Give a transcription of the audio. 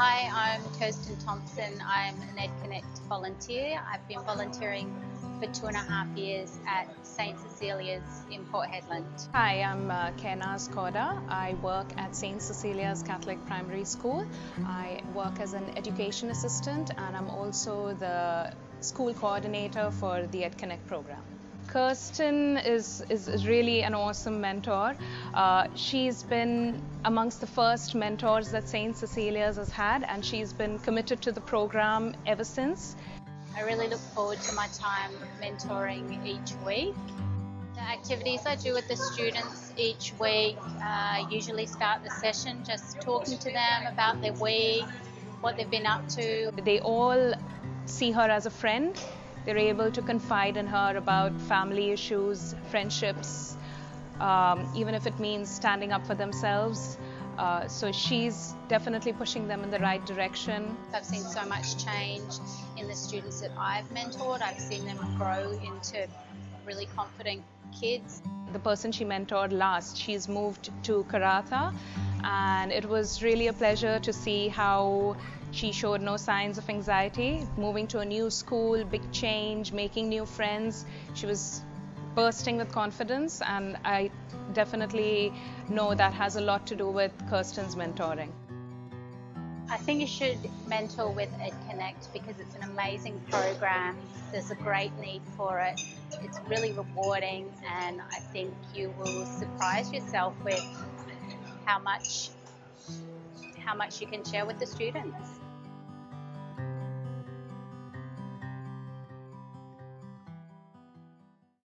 Hi, I'm Kirsten Thompson. I'm an EdConnect volunteer. I've been volunteering for two and a half years at St Cecilia's in Port Hedland. Hi, I'm uh, Kenaz. I work at St Cecilia's Catholic Primary School. I work as an education assistant and I'm also the school coordinator for the EdConnect program. Kirsten is, is really an awesome mentor. Uh, she's been amongst the first mentors that St. Cecilia's has had, and she's been committed to the program ever since. I really look forward to my time mentoring each week. The activities I do with the students each week uh, usually start the session just talking to them about their week, what they've been up to. They all see her as a friend they're able to confide in her about family issues, friendships, um, even if it means standing up for themselves. Uh, so she's definitely pushing them in the right direction. I've seen so much change in the students that I've mentored. I've seen them grow into really confident kids. The person she mentored last, she's moved to Karratha and it was really a pleasure to see how she showed no signs of anxiety. Moving to a new school, big change, making new friends, she was bursting with confidence, and I definitely know that has a lot to do with Kirsten's mentoring. I think you should mentor with EdConnect because it's an amazing program. There's a great need for it. It's really rewarding, and I think you will surprise yourself with how much how much you can share with the students.